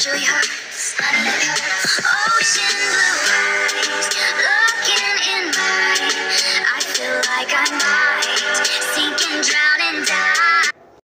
actually hurts. Ocean blue eyes looking in mine. I feel like I'm.